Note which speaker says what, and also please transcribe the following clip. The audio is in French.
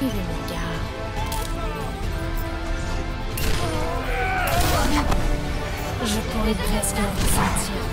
Speaker 1: Suivez mon regard. Je pourrais presque ressentir.